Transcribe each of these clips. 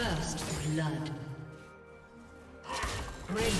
First blood. Red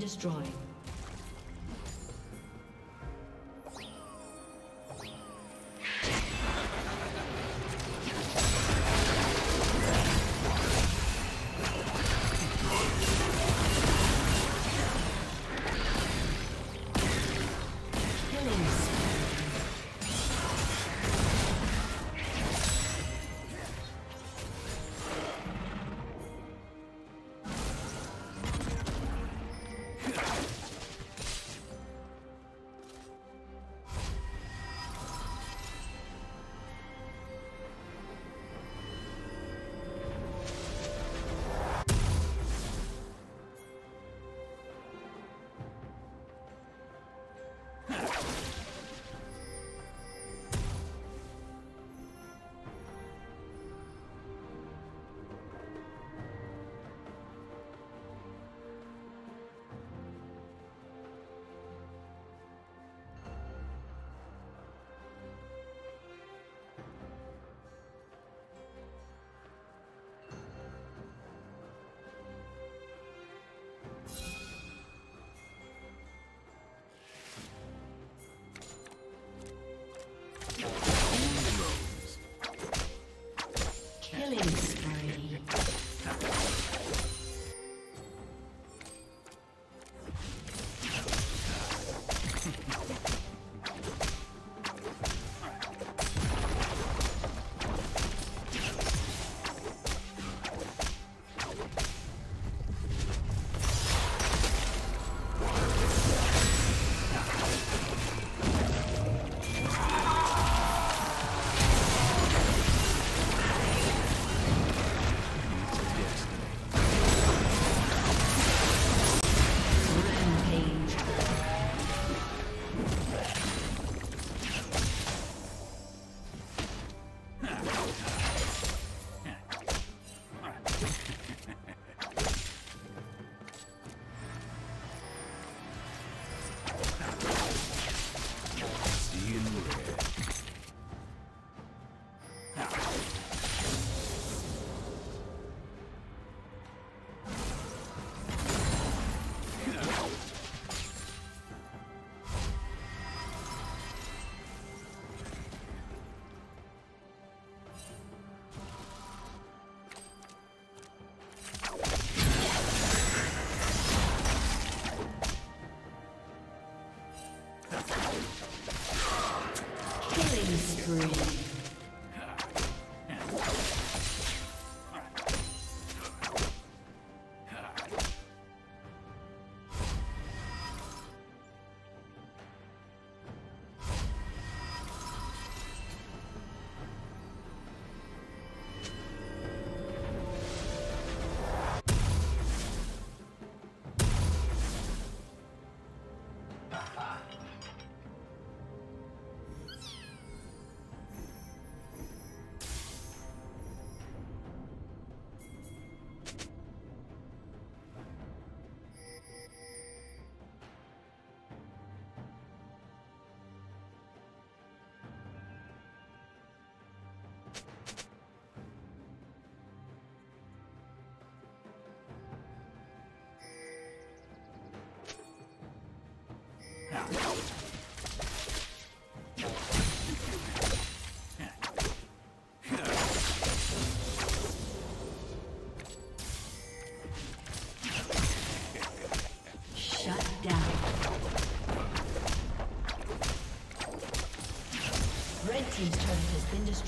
Destroyed.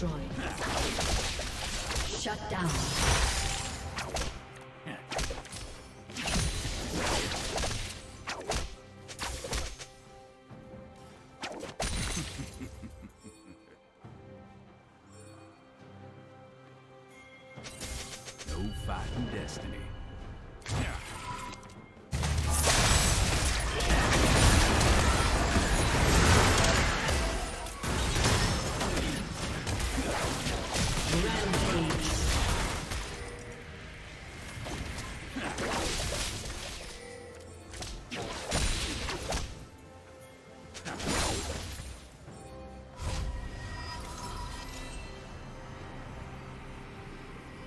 destroyed. Shut down. no fighting destiny.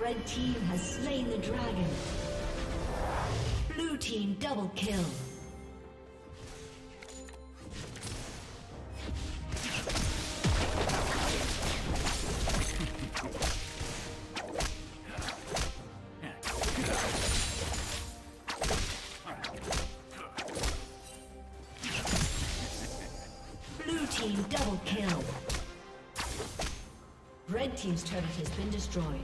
Red team has slain the dragon. Blue team double kill. Blue team double kill. Red team's turret has been destroyed.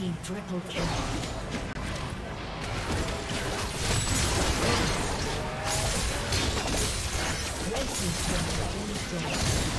team triple kill. Red team's turret has.